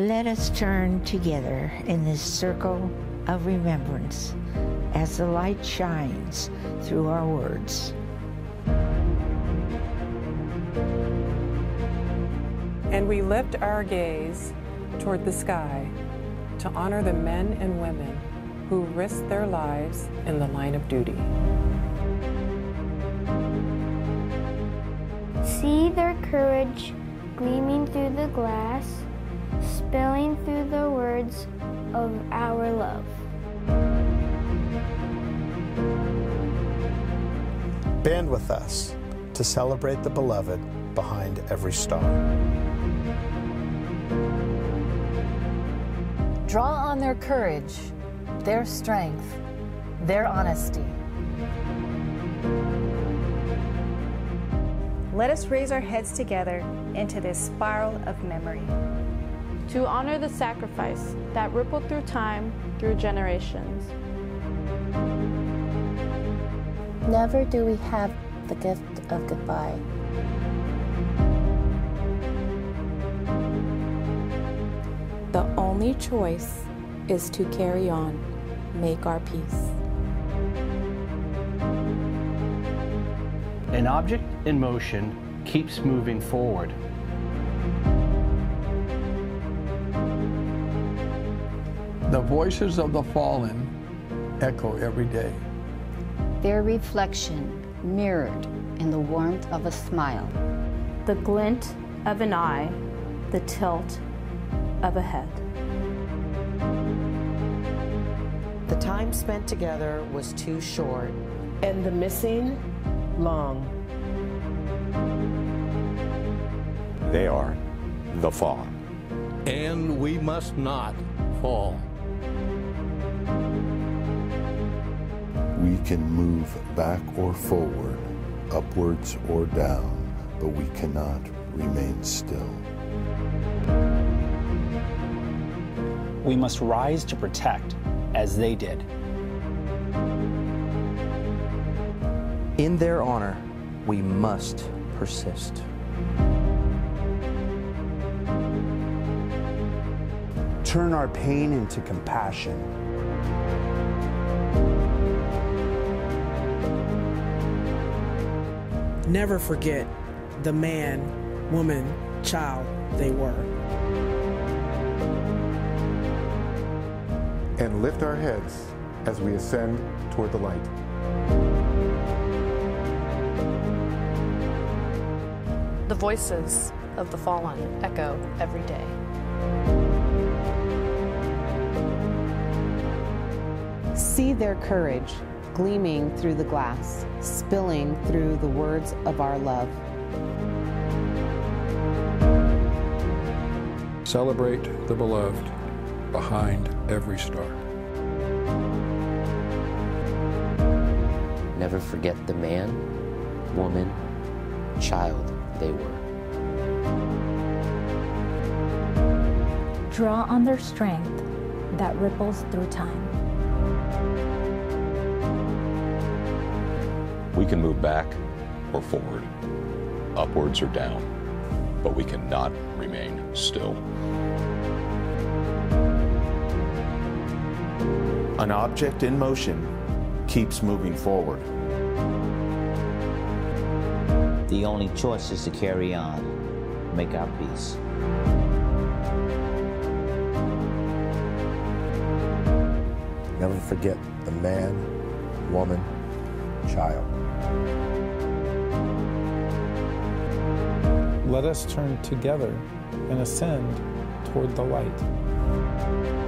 Let us turn together in this circle of remembrance as the light shines through our words. And we lift our gaze toward the sky to honor the men and women who risked their lives in the line of duty. See their courage gleaming through the glass, spilling through the words of our love. Band with us to celebrate the beloved behind every star. Draw on their courage, their strength, their honesty. Let us raise our heads together into this spiral of memory. To honor the sacrifice that rippled through time, through generations. Never do we have the gift of goodbye. The only choice is to carry on, make our peace. An object in motion keeps moving forward. The voices of the fallen echo every day. Their reflection mirrored in the warmth of a smile. The glint of an eye, the tilt of a head. The time spent together was too short. And the missing, long. They are the fallen. And we must not fall. We can move back or forward, upwards or down, but we cannot remain still. We must rise to protect as they did. In their honor, we must persist. Turn our pain into compassion. Never forget the man, woman, child they were. And lift our heads as we ascend toward the light. The voices of the fallen echo every day. See their courage gleaming through the glass, spilling through the words of our love. Celebrate the beloved behind every star. Never forget the man, woman, child they were. Draw on their strength that ripples through time. We can move back or forward, upwards or down, but we cannot remain still. An object in motion keeps moving forward. The only choice is to carry on, make our peace. Never forget the man, woman, child. Let us turn together and ascend toward the light.